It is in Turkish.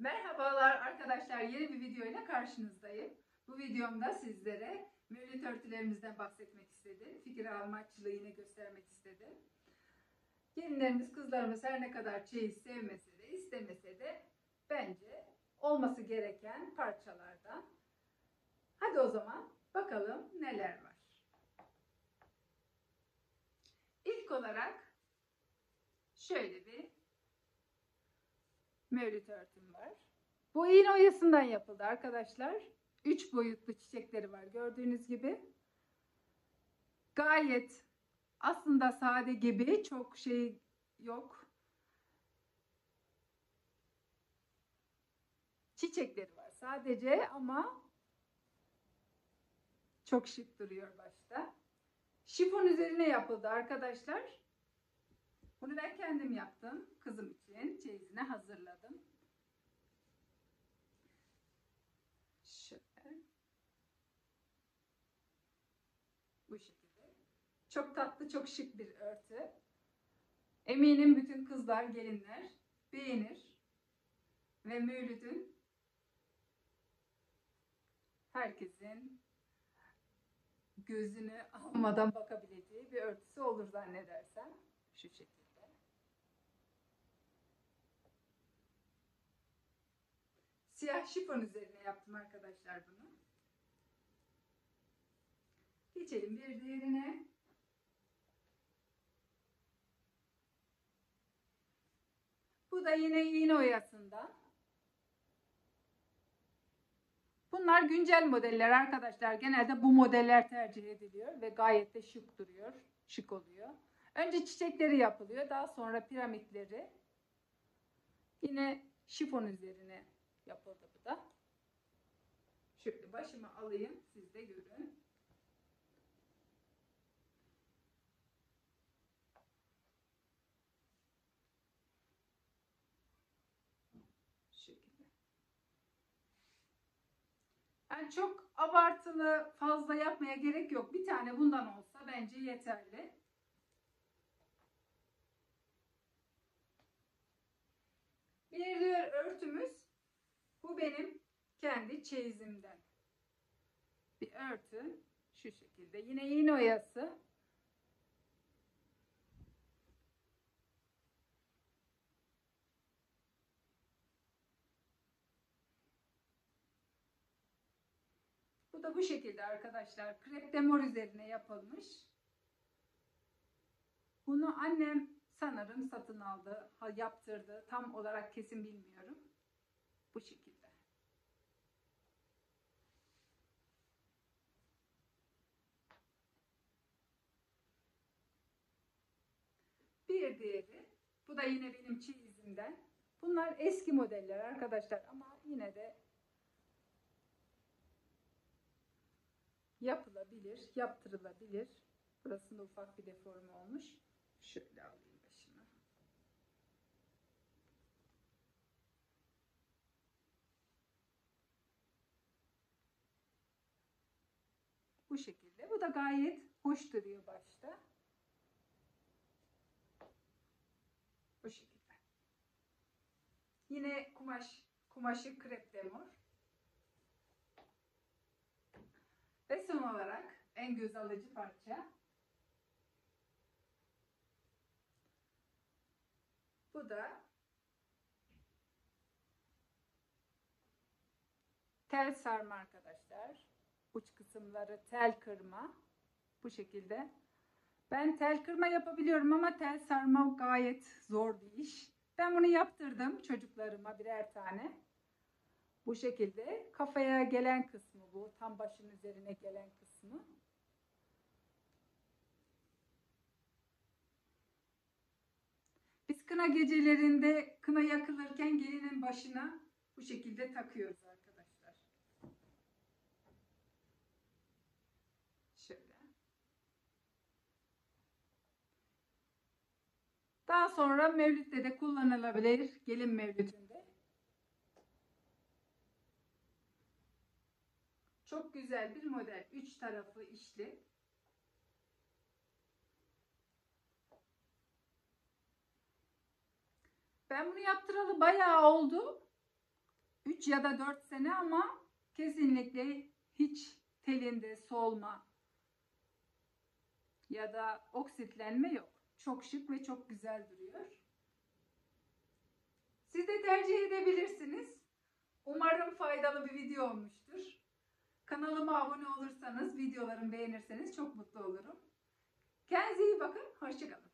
Merhabalar arkadaşlar yeni bir videoyla karşınızdayım. Bu videomda sizlere mevlüt örtülerimizden bahsetmek istedim. Fikir amaçlı yine göstermek istedim. Gelinlerimiz, kızlarımız her ne kadar çeyiz sevmese de istemese de bence olması gereken parçalardan. Hadi o zaman bakalım neler var. İlk olarak şöyle mevlüt örtüm var. Bu iğne oyasından yapıldı arkadaşlar. Üç boyutlu çiçekleri var gördüğünüz gibi. Gayet aslında sade gibi çok şey yok. Çiçekleri var sadece ama çok şık duruyor başta. Şifon üzerine yapıldı arkadaşlar. Bunu ben kendim yaptım. Kızım için çeyizine hazırladım. Şöyle. Bu şekilde. Çok tatlı, çok şık bir örtü. Eminim bütün kızlar, gelinler beğenir. Ve Mevlüt'ün herkesin gözünü almadan bakabileceği bir örtüsü olur zannedersem. Şu şekilde. Siyah şifon üzerine yaptım arkadaşlar bunu. Geçelim bir diğerine. Bu da yine iğne oyasından. Bunlar güncel modeller arkadaşlar. Genelde bu modeller tercih ediliyor ve gayet de şık duruyor. Şık oluyor. Önce çiçekleri yapılıyor. Daha sonra piramitleri. Yine şifon üzerine yapıldı bu da. Şöyle başıma alayım. Siz de görün. Şekilde. Yani çok abartılı fazla yapmaya gerek yok. Bir tane bundan olsa bence yeterli. Bir diğer örtümüz bu benim kendi çeyizimden. Bir örtü şu şekilde. Yine iğne oyası. Bu da bu şekilde arkadaşlar. Krep de mor üzerine yapılmış. Bunu annem sanırım satın aldı, yaptırdı. Tam olarak kesin bilmiyorum. Bu şekilde. Bir diğeri, bu da yine benim çeyizimden. Bunlar eski modeller arkadaşlar ama yine de yapılabilir, yaptırılabilir. Burasında ufak bir deforme olmuş. Şöyle alayım başına. Bu şekilde. Bu da gayet hoş duruyor başta. Bu şekilde. Yine kumaş, kumaşı krep demor. Ve son olarak en göz alıcı parça. Bu da tel sarma arkadaşlar. Uç kısımları tel kırma. Bu şekilde. Ben tel kırma yapabiliyorum ama tel sarma gayet zor bir iş. Ben bunu yaptırdım çocuklarıma birer tane. Bu şekilde kafaya gelen kısmı bu. Tam başın üzerine gelen kısmı. Biz kına gecelerinde kına yakılırken gelinin başına bu şekilde takıyoruz arkadaşlar. Şöyle. Daha sonra mevlütte de kullanılabilir. Gelin mevlütünde. Çok güzel bir model. Üç tarafı işli. Ben bunu yaptıralı bayağı oldu. 3 ya da 4 sene ama kesinlikle hiç telinde solma ya da oksitlenme yok. Çok şık ve çok güzel duruyor. Siz de tercih edebilirsiniz. Umarım faydalı bir video olmuştur. Kanalıma abone olursanız, videolarımı beğenirseniz çok mutlu olurum. Kendinize iyi bakın. Hoşçakalın.